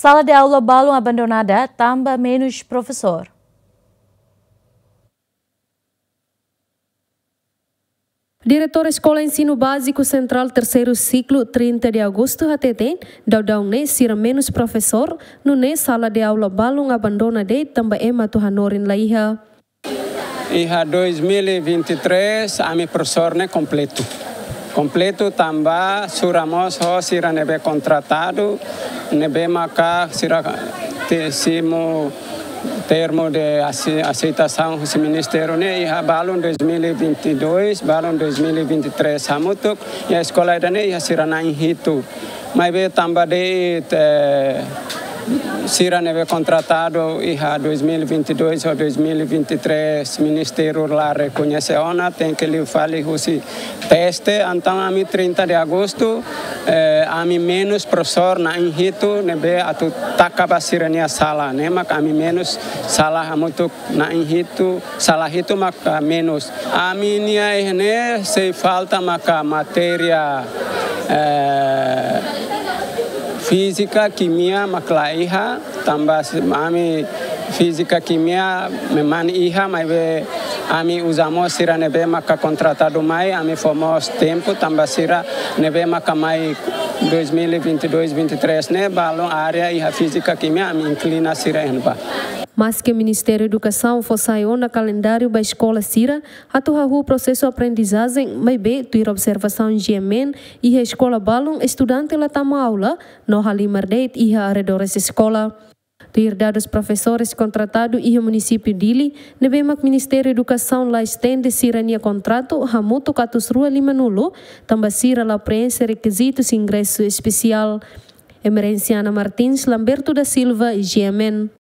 Sala de aula balão abandonada também menos professor. Diretor Escola Ensino Básico Central Terceiro Ciclo 30 de agosto HTT, Daudau ne sira menos professor, no ne sala de aula balung abandona de também ema tuhanorin laiha. Iha 2023 ami professor ne completo. Completo também suramos ho sira nebe contratado, nebe maka sira simo termo de aceitação do Ministério né? E a balão 2022 balão 2023 samutuk e a escola ainda né? E a sirana em Rito mas também de Sira neve contratado e a 2022 ou 2023 Ministério lá reconhece ona tem que lhe fazer esse teste então a 30 de agosto eh, a mim menos professor na Inhito nebe atu takaba sirania sala né? Mas a mim menos sala muito na Inhito sala hito mas menos. A minha né? Se falta maka matéria eh, física, química, maklaiha, tambah ami física, química, memang iha, mas ami usamos sira nebe maka contratado mai, ami fomos tempo, tambah sira nebe maka mai 2022-23 né, balão área iha física, química, ami inclina sira enba. Mas que o Ministério da Educação fossaiu na calendário da escola Sira, atuha o processo de aprendizagem, mas bem, tuir observação Yemen e a escola Balon, estudante lá tama aula, no halimar deit e a arredores escola. Tuir dados professores contratados e o município dili, nebemak Ministério da Educação lá estende sirania contrato, hamuto katus rua lima nulo, tambah sira lá preenche requisitos ingresso especial. Emerenciana Martins, Lamberto da Silva e Yemen.